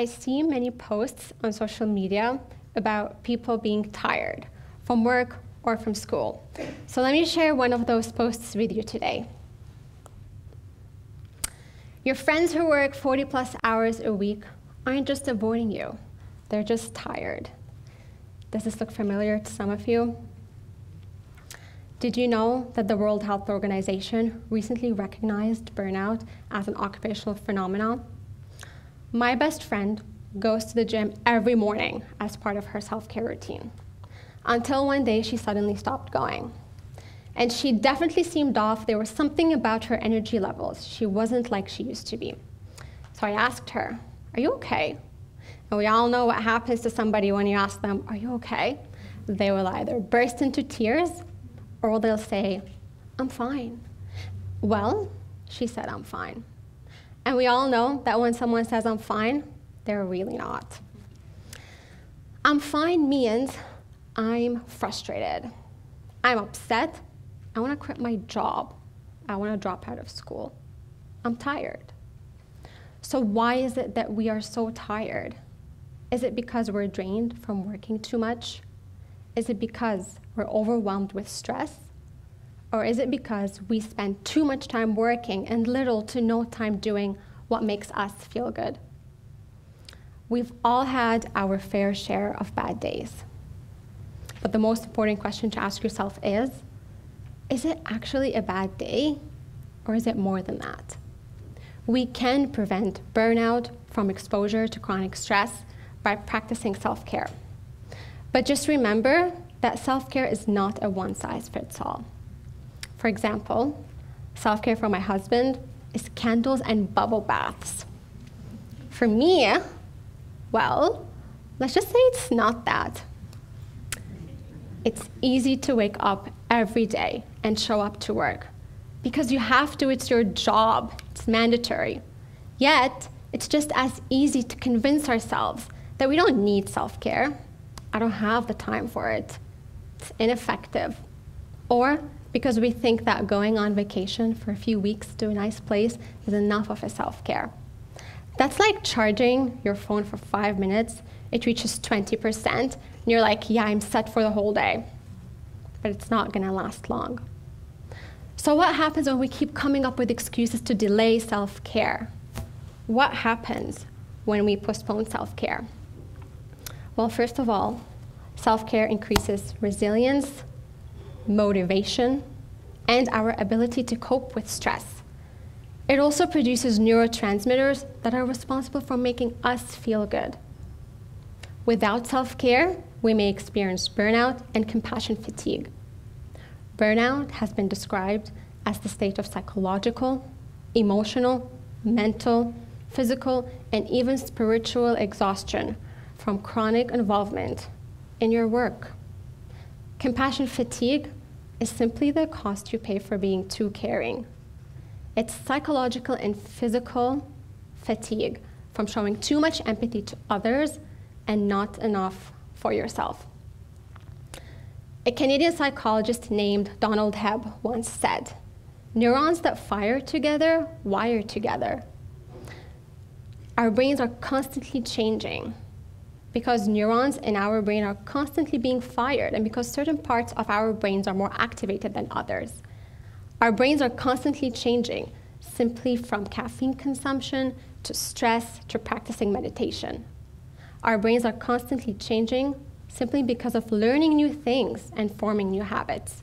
I see many posts on social media about people being tired from work or from school. So let me share one of those posts with you today. Your friends who work 40 plus hours a week aren't just avoiding you, they're just tired. Does this look familiar to some of you? Did you know that the World Health Organization recently recognized burnout as an occupational phenomenon? My best friend goes to the gym every morning as part of her self care routine until one day she suddenly stopped going. And she definitely seemed off. There was something about her energy levels. She wasn't like she used to be. So I asked her, Are you okay? And we all know what happens to somebody when you ask them, Are you okay? They will either burst into tears or they'll say, I'm fine. Well, she said, I'm fine. And we all know that when someone says, I'm fine, they're really not. I'm fine means I'm frustrated. I'm upset. I want to quit my job. I want to drop out of school. I'm tired. So, why is it that we are so tired? Is it because we're drained from working too much? Is it because we're overwhelmed with stress? Or is it because we spend too much time working and little to no time doing what makes us feel good? We've all had our fair share of bad days. But the most important question to ask yourself is is it actually a bad day or is it more than that? We can prevent burnout from exposure to chronic stress by practicing self care. But just remember that self care is not a one size fits all. For example, self care for my husband is candles and bubble baths. For me, well, let's just say it's not that. It's easy to wake up every day and show up to work because you have to, it's your job, it's mandatory. Yet, it's just as easy to convince ourselves that we don't need self care. I don't have the time for it. It's ineffective. Or because we think that going on vacation for a few weeks to a nice place is enough of a self care. That's like charging your phone for five minutes, it reaches 20%, and you're like, yeah, I'm set for the whole day. But it's not to last long. So, what happens when we keep coming up with excuses to delay self care? What happens when we postpone self care? Well, first of all, self care increases resilience, motivation, and our ability to cope with stress. It also produces neurotransmitters that are responsible for making us feel good. Without self care, we may experience burnout and compassion fatigue. Burnout has been described as the state of psychological, emotional, mental, physical, and even spiritual exhaustion from chronic involvement in your work. Compassion fatigue is simply the cost you pay for being too caring. It's psychological and physical fatigue from showing too much empathy to others and not enough for yourself. A Canadian psychologist named Donald Hebb once said, Neurons that fire together wire together. Our brains are constantly changing because neurons in our brain are constantly being fired and because certain parts of our brains are more activated than others. Our brains are constantly changing simply from caffeine consumption to stress to practicing meditation. Our brains are constantly changing simply because of learning new things and forming new habits.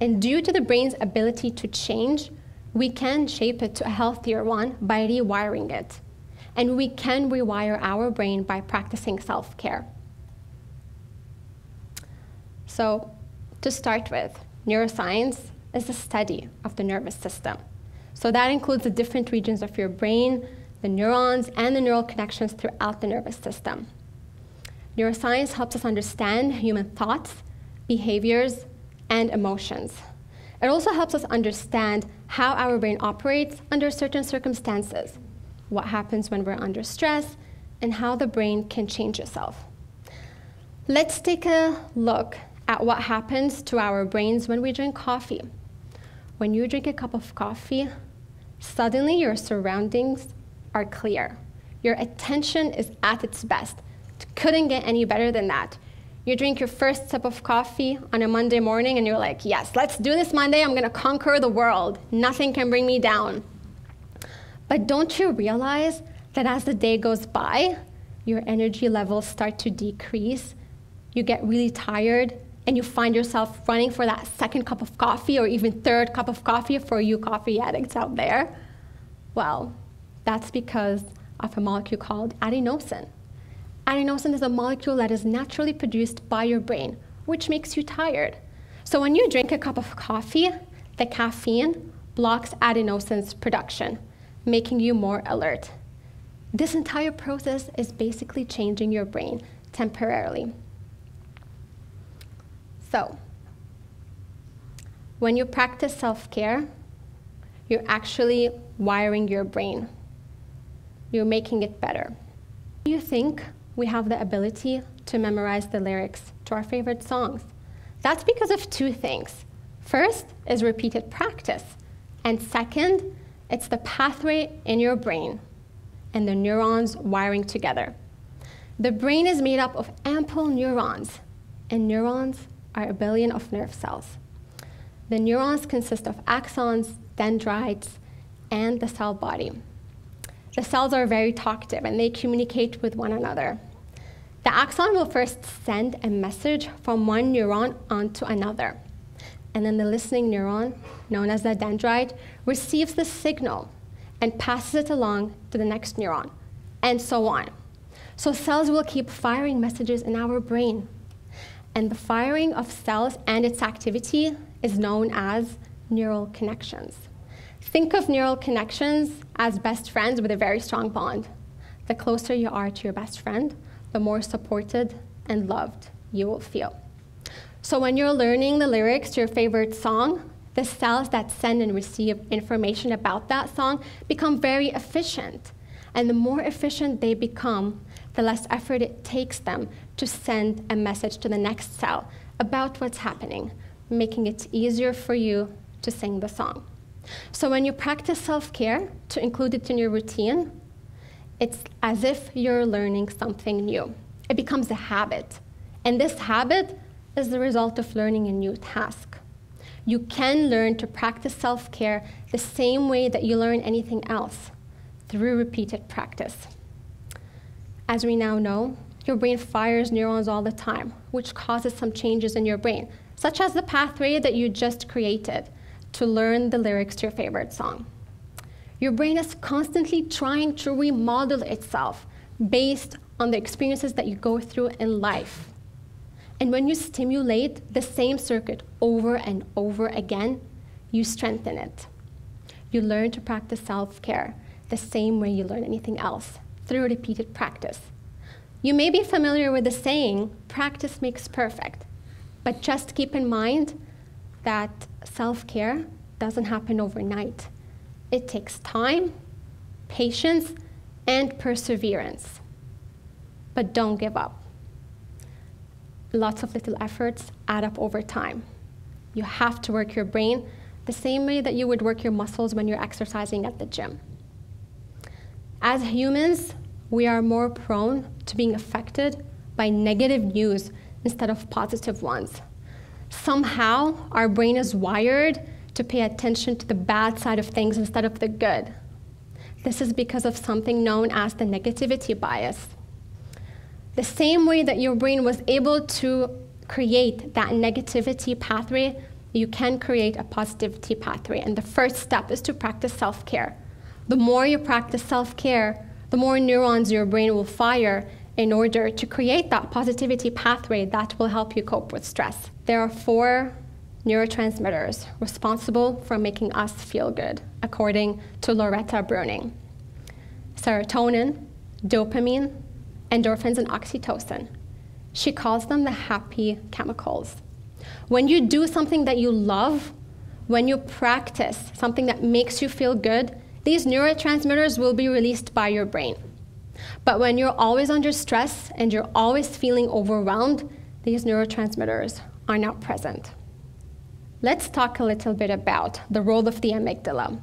And due to the brain's ability to change, we can shape it to a healthier one by rewiring it. And we can rewire our brain by practicing self care. So, to start with, neuroscience is the study of the nervous system. So, that includes the different regions of your brain, the neurons, and the neural connections throughout the nervous system. Neuroscience helps us understand human thoughts, behaviors, and emotions. It also helps us understand how our brain operates under certain circumstances, what happens when we're under stress, and how the brain can change itself. Let's take a look at what happens to our brains when we drink coffee. When you drink a cup of coffee, suddenly your surroundings are clear. Your attention is at its best. It couldn't get any better than that. You drink your first sip of coffee on a Monday morning and you're like, yes, let's do this Monday. I'm going to conquer the world. Nothing can bring me down. But don't you realize that as the day goes by, your energy levels start to decrease? You get really tired and you find yourself running for that second cup of coffee or even third cup of coffee for you coffee addicts out there? Well, that's because of a molecule called adenosine. Adenosine is a molecule that is naturally produced by your brain, which makes you tired. So when you drink a cup of coffee, the caffeine blocks adenosine's production, making you more alert. This entire process is basically changing your brain temporarily. So, when you practice self care, you're actually wiring your brain. You're making it better. Do you think we have the ability to memorize the lyrics to our favorite songs? That's because of two things. First is repeated practice, and second, it's the pathway in your brain and the neurons wiring together. The brain is made up of ample neurons, and neurons are a billion of nerve cells. The neurons consist of axons, dendrites, and the cell body. The cells are very talkative and they communicate with one another. The axon will first send a message from one neuron onto another. And then the listening neuron, known as the dendrite, receives the signal and passes it along to the next neuron, and so on. So cells will keep firing messages in our brain. And the firing of cells and its activity is known as neural connections. Think of neural connections as best friends with a very strong bond. The closer you are to your best friend, the more supported and loved you will feel. So when you're learning the lyrics to your favorite song, the cells that send and receive information about that song become very efficient. And the more efficient they become, the less effort it takes them to send a message to the next cell about what's happening, making it easier for you to sing the song. So when you practice self care to include it in your routine, it's as if you're learning something new. It becomes a habit. And this habit is the result of learning a new task. You can learn to practice self care the same way that you learn anything else through repeated practice. As we now know, your brain fires neurons all the time, which causes some changes in your brain, such as the pathway that you just created to learn the lyrics to your favorite song. Your brain is constantly trying to remodel itself based on the experiences that you go through in life. And when you stimulate the same circuit over and over again, you strengthen it. You learn to practice self care the same way you learn anything else through repeated practice. You may be familiar with the saying, practice makes perfect, but just keep in mind that self care doesn't happen overnight. It takes time, patience, and perseverance. But don't give up. Lots of little efforts add up over time. You have to work your brain the same way that you would work your muscles when you're exercising at the gym. As humans, we are more prone to being affected by negative news instead of positive ones. Somehow, our brain is wired to pay attention to the bad side of things instead of the good. This is because of something known as the negativity bias. The same way that your brain was able to create that negativity pathway, you can create a positivity pathway. And the first step is to practice self care. The more you practice self care, the more neurons your brain will fire in order to create that positivity pathway that will help you cope with stress. There are four neurotransmitters responsible for making us feel good, according to Loretta Breuning serotonin, dopamine, endorphins, and oxytocin. She calls them the happy chemicals. When you do something that you love, when you practice something that makes you feel good, these neurotransmitters will be released by your brain. But when you're always under stress and you're always feeling overwhelmed, these neurotransmitters are not present. Let's talk a little bit about the role of the amygdala.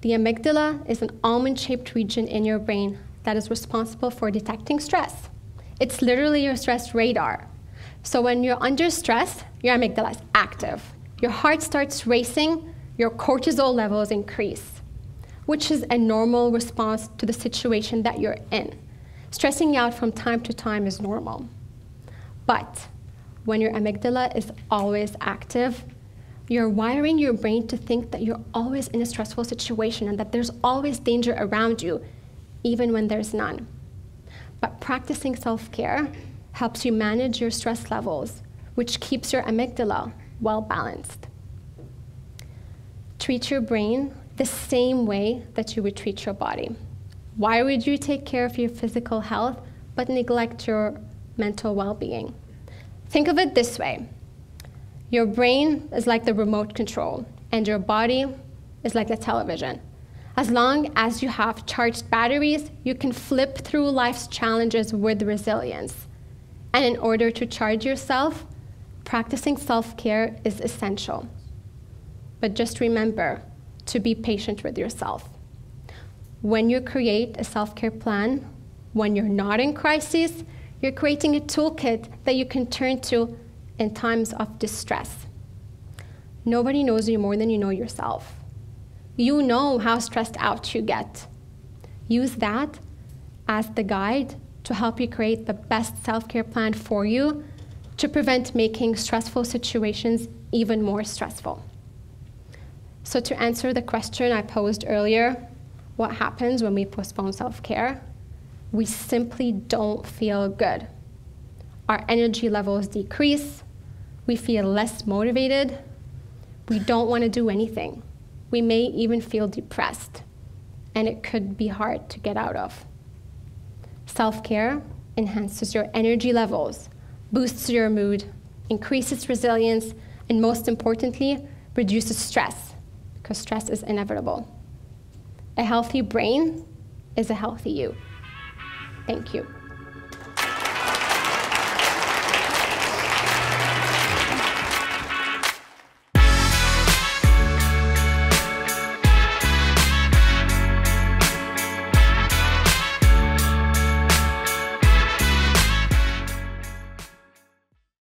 The amygdala is an almond shaped region in your brain that is responsible for detecting stress. It's literally your stress radar. So when you're under stress, your amygdala is active. Your heart starts racing, your cortisol levels increase, which is a normal response to the situation that you're in. Stressing out from time to time is normal. But when your amygdala is always active, you're wiring your brain to think that you're always in a stressful situation and that there's always danger around you, even when there's none. But practicing self care helps you manage your stress levels, which keeps your amygdala well balanced. Treat your brain the same way that you would treat your body. Why would you take care of your physical health but neglect your mental well being? Think of it this way your brain is like the remote control, and your body is like the television. As long as you have charged batteries, you can flip through life's challenges with resilience. And in order to charge yourself, practicing self care is essential. But just remember to be patient with yourself. When you create a self care plan, when you're not in crisis, you're creating a toolkit that you can turn to in times of distress. Nobody knows you more than you know yourself. You know how stressed out you get. Use that as the guide to help you create the best self care plan for you to prevent making stressful situations even more stressful. So, to answer the question I posed earlier, what happens when we postpone self care? We simply don't feel good. Our energy levels decrease, we feel less motivated, we don't want to do anything. We may even feel depressed, and it could be hard to get out of. Self care enhances your energy levels, boosts your mood, increases resilience, and most importantly, reduces stress, because stress is inevitable. A healthy brain is a healthy you. Thank you.